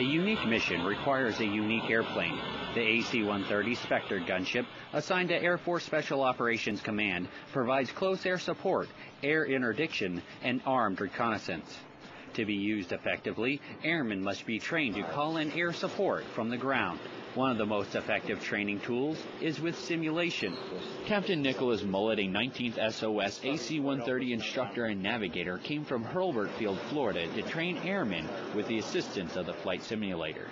A unique mission requires a unique airplane. The AC-130 Spectre gunship, assigned to Air Force Special Operations Command, provides close air support, air interdiction, and armed reconnaissance. To be used effectively, airmen must be trained to call in air support from the ground. One of the most effective training tools is with simulation. Captain Nicholas Mullet, a 19th SOS AC-130 instructor and navigator, came from Hurlburt Field, Florida to train airmen with the assistance of the flight simulator.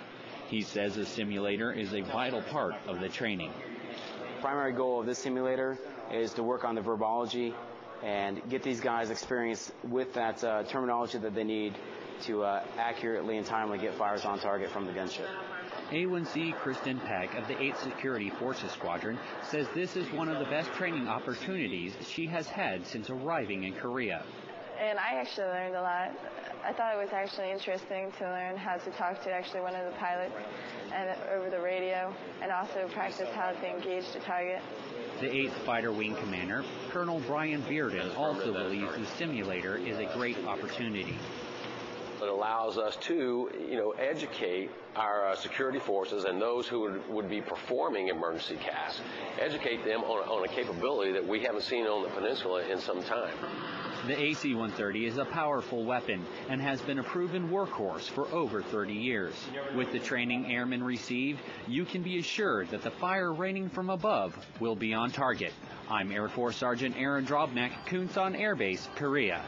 He says the simulator is a vital part of the training. Primary goal of this simulator is to work on the verbology and get these guys experience with that uh, terminology that they need to uh, accurately and timely get fires on target from the gunship. A1C Kristen Peck of the 8th Security Forces Squadron says this is one of the best training opportunities she has had since arriving in Korea. And I actually learned a lot. I thought it was actually interesting to learn how to talk to actually one of the pilots and over the radio and also practice how to engage the target. The 8th Fighter Wing Commander, Colonel Brian Bearden, also believes the simulator is a great opportunity. It allows us to, you know, educate our uh, security forces and those who would, would be performing emergency CAS, educate them on, on a capability that we haven't seen on the peninsula in some time. The AC-130 is a powerful weapon and has been a proven workhorse for over 30 years. With the training airmen received, you can be assured that the fire raining from above will be on target. I'm Air Force Sergeant Aaron Drobnak, Kunsan Air Base, Korea.